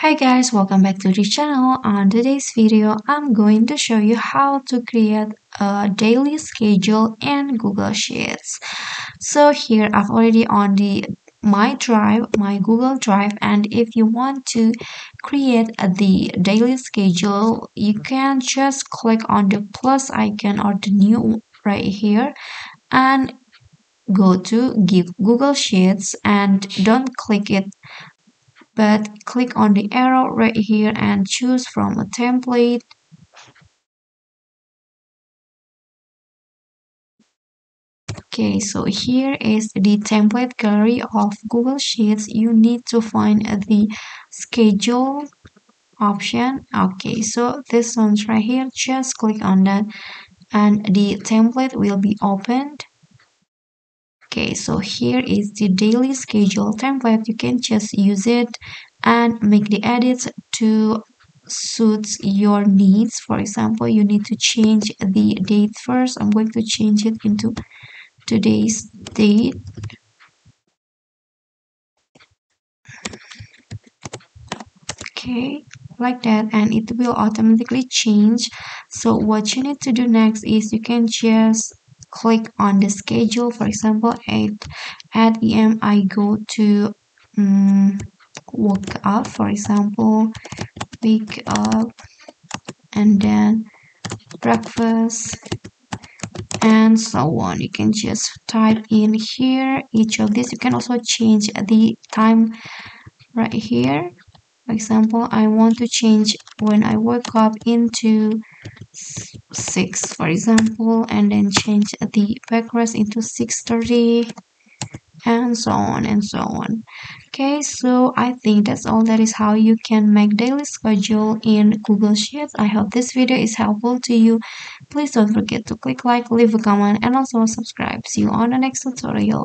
Hi guys, welcome back to the channel. On today's video, I'm going to show you how to create a daily schedule in Google Sheets. So here I've already on the my drive, my Google Drive and if you want to create the daily schedule, you can just click on the plus icon or the new right here and go to give Google Sheets and don't click it but click on the arrow right here and choose from a template. Okay so here is the template gallery of google sheets. You need to find the schedule option. Okay so this one's right here. Just click on that and the template will be opened okay so here is the daily schedule template you can just use it and make the edits to suit your needs. For example you need to change the date first. I'm going to change it into today's date. Okay like that and it will automatically change. So what you need to do next is you can just click on the schedule. For example at at em i go to um, wake up for example wake up and then breakfast and so on. You can just type in here each of these. You can also change the time right here. For example i want to change when i wake up into 6 for example and then change the backrest into 630 and so on and so on. Okay so i think that's all. That is how you can make daily schedule in google sheets. I hope this video is helpful to you. Please don't forget to click like leave a comment and also subscribe. See you on the next tutorial